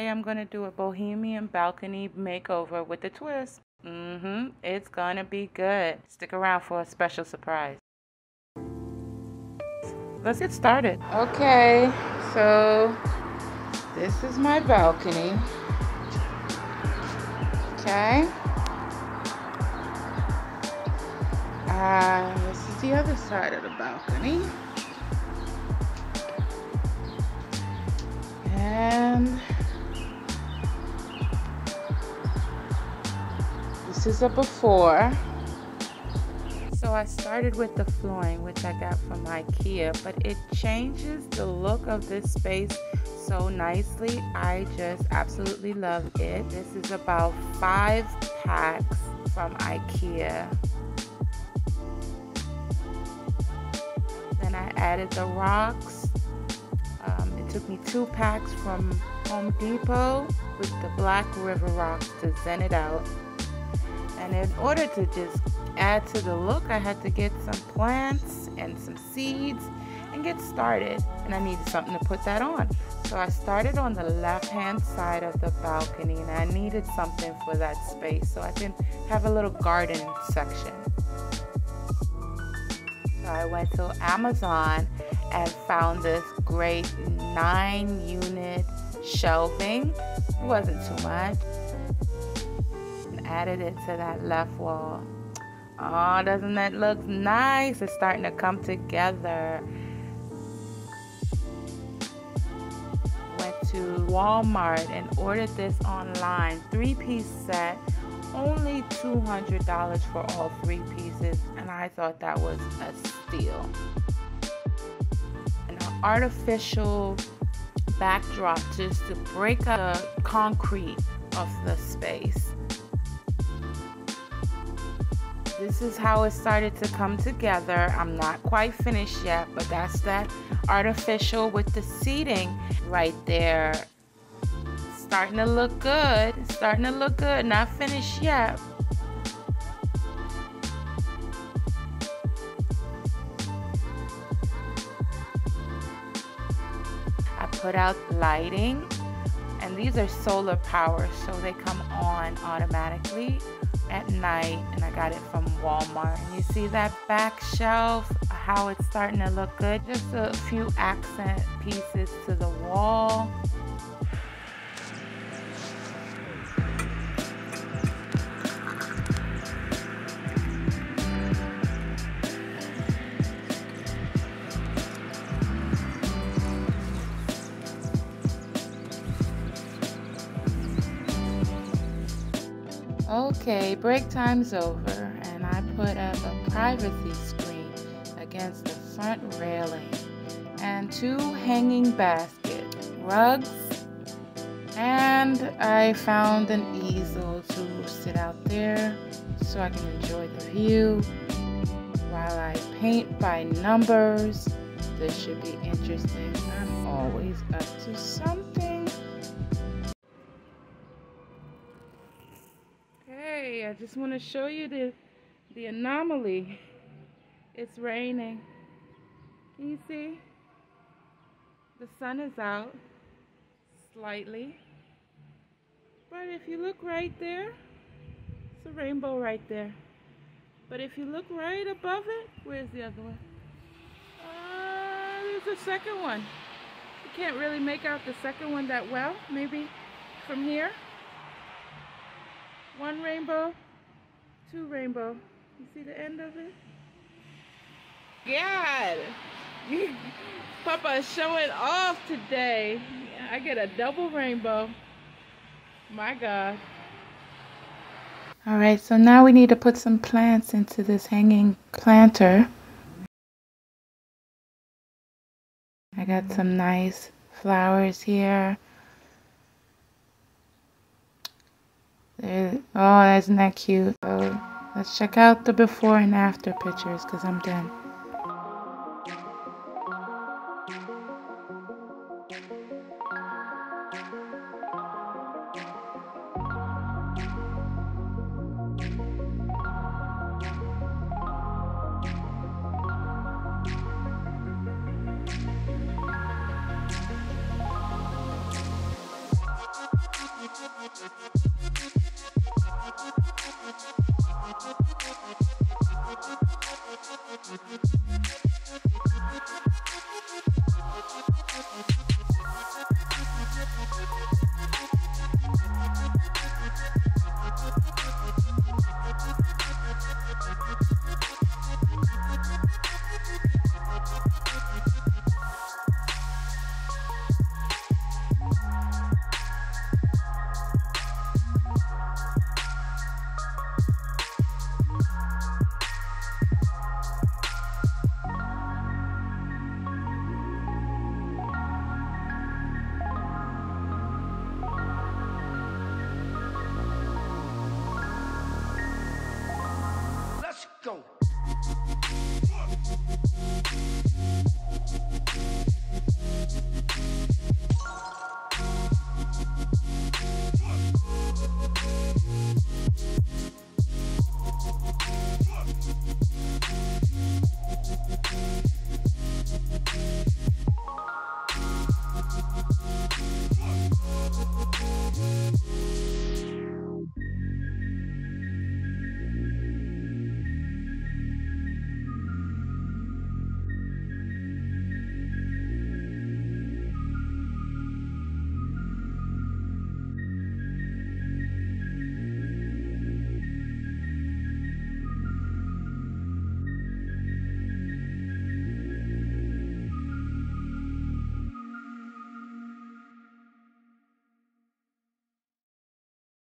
am going to do a bohemian balcony makeover with a twist. Mm-hmm. It's going to be good. Stick around for a special surprise. Let's get started. Okay, so this is my balcony. Okay. Uh, this is the other side of the balcony. This is a before. So I started with the flooring, which I got from Ikea, but it changes the look of this space so nicely. I just absolutely love it. This is about five packs from Ikea. Then I added the rocks. Um, it took me two packs from Home Depot with the Black River rocks to zen it out. And in order to just add to the look, I had to get some plants and some seeds and get started. And I needed something to put that on. So I started on the left hand side of the balcony and I needed something for that space so I can have a little garden section. So I went to Amazon and found this great nine unit shelving. It wasn't too much. Added it to that left wall. Oh, doesn't that look nice? It's starting to come together. Went to Walmart and ordered this online. Three piece set, only $200 for all three pieces, and I thought that was a steal. An artificial backdrop just to break up the concrete of the space. This is how it started to come together. I'm not quite finished yet, but that's that artificial with the seating right there. Starting to look good. Starting to look good. Not finished yet. I put out lighting and these are solar power so they on automatically at night and I got it from Walmart. And you see that back shelf, how it's starting to look good. Just a few accent pieces to the wall. Okay, break time's over, and I put up a privacy screen against the front railing and two hanging basket rugs. And I found an easel to sit out there so I can enjoy the view while I paint by numbers. This should be interesting. I'm always up to something. I just want to show you the, the anomaly. It's raining. Can you see? The sun is out slightly. But if you look right there, it's a rainbow right there. But if you look right above it, where's the other one? Uh, there's a second one. You can't really make out the second one that well. Maybe from here. One rainbow, two rainbow. You see the end of it? God! Papa showing off today. I get a double rainbow. My God. All right, so now we need to put some plants into this hanging planter. I got some nice flowers here. Oh, isn't that cute? So let's check out the before and after pictures because I'm done. Go.